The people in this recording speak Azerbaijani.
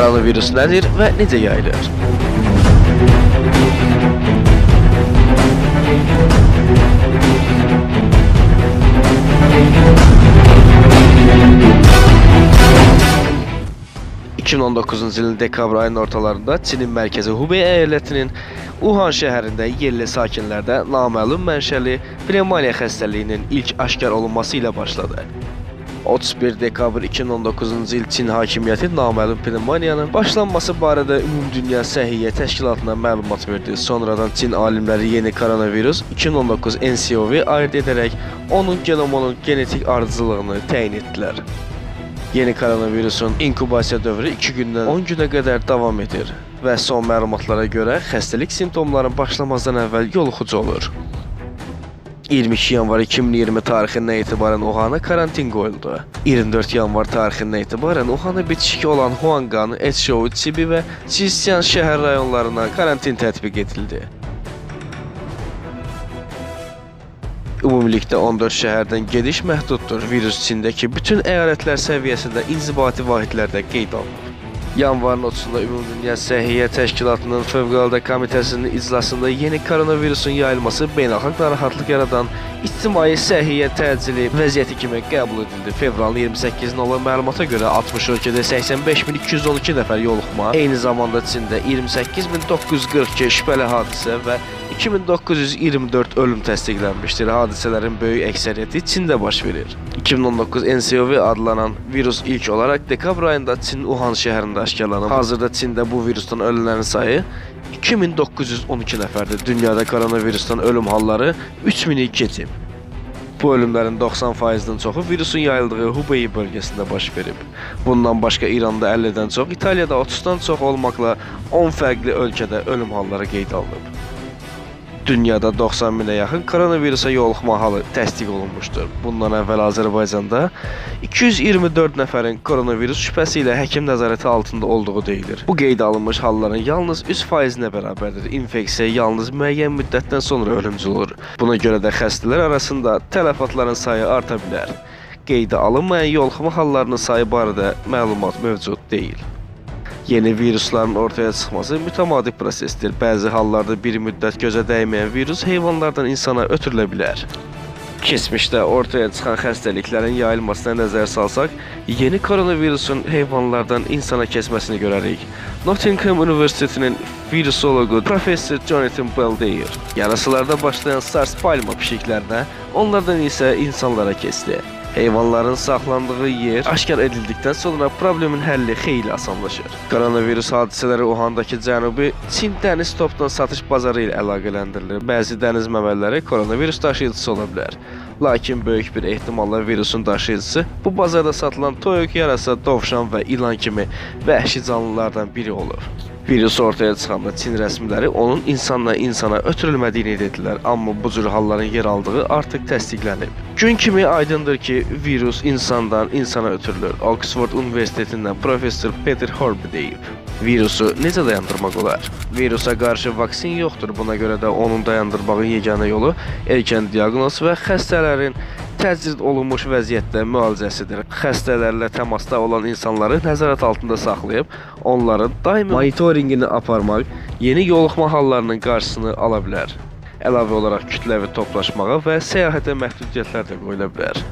Koronavirus nədir və necə yayılır? ...2019-cu ilin dekabr ayının ortalarında Çinin mərkəzi Hubei əyalətinin Wuhan şəhərində yerli sakinlərdə naməlum mənşəli pnevmoniya xəstəliyinin ilk aşkar olunması ilə başladı. 31 dekabr 2019-cu il Çin hakimiyyəti naməlum pnevmoniyanın başlanması barədə Ümumdünya Səhiyyə Təşkilatına məlumat verdi. Sonradan Çin alimləri yeni koronavirus 2019 NCOV ayırd edərək onun genomunun genetik ardıcıllığını təyin etdilər. Yeni koronavirusun inkubasiya dövrü 2 gündən 10 günə qədər davam edir və son məlumatlara görə xəstəlik simptomlarının başlamazdan əvvəl yoluxucu olur. 22 yanvar 2020 tarixindən etibarən Wuhana karantin qoyuldu. 24 yanvar tarixindən etibarən Wuhana bitişik olan Huangan, Etzhou, Qibi və Xinjiang şəhər rayonlarına karantin tətbiq edildi. Ümumilikdə 14 şəhərdən gediş məhduddur. Virus Çindəki bütün əyalətlər səviyyəsində inzibati vahidlərdə qeyd olunur. Yanvarın 30-da Ümumdünya Səhiyyə Təşkilatının Fövqəladə Komitəsinin iclasında yeni koronavirusun yayılması beynəlxalq narahatlıq yaradan ictimai səhiyyə təcili vəziyyəti kimi qəbul edildi. Fevralın 28-də olan məlumata görə 60 ölkədə 85212 nəfər yoluxma, eyni zamanda Çində 28942 şübhəli hadisə və 2924 ölüm təsdiqlənmişdir. Hadisələrin böyük əksəriyyəti Çində baş verir. 2019 NCOV adlanan virus ilk olaraq dekabr ayında Çin Wuhan şəhərində aşkarlanıb. Hazırda Çində bu virusdan ölənlərin sayı 2912 nəfərdir. Dünyada koronavirusdan ölüm halları 3000-i keçib. Bu ölümlərin 90%-dən çoxu virusun yayıldığı Hubei bölgəsində baş verib. Bundan başqa İranda 50-dən çox, İtaliyada 30-dan çox olmaqla 10 fərqli ölkədə ölüm halları qeyd alınıb. Dünyada 90 minə yaxın koronavirusa yoluxma halı təsdiq olunmuşdur. Bundan əvvəl Azərbaycanda 224 nəfərin koronavirus şübhəsi ilə həkim nəzarəti altında olduğu deyilir. Bu qeyd alınmış halların yalnız 3%-nə bərabərdir. İnfeksiya yalnız müəyyən müddətdən sonra ölümcül olur. Buna görə də xəstələr arasında tələfatların sayı arta bilər. Qeydə alınmayan yoluxma hallarının sayı barədə məlumat mövcud deyil. Yeni virusların ortaya çıxması mütəmadi prosesdir. Bəzi hallarda bir müddət gözə dəyməyən virus heyvanlardan insana ötürülə bilər. Keçmişdə ortaya çıxan xəstəliklərin yayılmasına nəzər salsaq, yeni koronavirusun heyvanlardan insana keçməsini görərik. Nottingham Universitetinin virusoloqu professor Jonathan Bell deyir, yarasılarda başlayan SARS palma pişiklərinə, onlardan isə insanlara keçdi. Heyvanların saxlandığı yer aşkar edildikdən sonra problemin həlli xeyli asanlaşır. Koronavirus hadisələri Wuhandakı Cənubi Çin dəniz topdan satış bazarı ilə əlaqələndirilir. Bəzi dəniz məməlləri koronavirus daşıyıcısı ola bilər. Lakin böyük bir ehtimalla virusun daşıyıcısı bu bazarda satılan toyuq, yarasa, dovşan və ilan kimi vəhşi canlılardan biri olur. Virus ortaya çıxanda Çin rəsmiləri onun insanla insana ötürülmədiyini dedilər, amma bu cür halların yer aldığı artıq təsdiqlənib. Gün kimi aydındır ki, virus insandan insana ötürülür. Oxford Universitetindən professor Peter Horby deyib. Virusu necə dayandırmaq olar? Virusa qarşı vaksin yoxdur, buna görə də onun dayandırmağın yeganə yolu erkən diaqnoz və xəstələrin təcrid olunmuş vəziyyətdə müalicəsidir. Xəstələrlə təmasda olan insanları nəzarət altında saxlayıb, onların daimi monitorinqini aparmaq yeni yoluxma hallarının qarşısını ala bilər. Əlavə olaraq kütləvi toplaşmağa və səyahətə məhdudiyyətlər də qoyula bilər.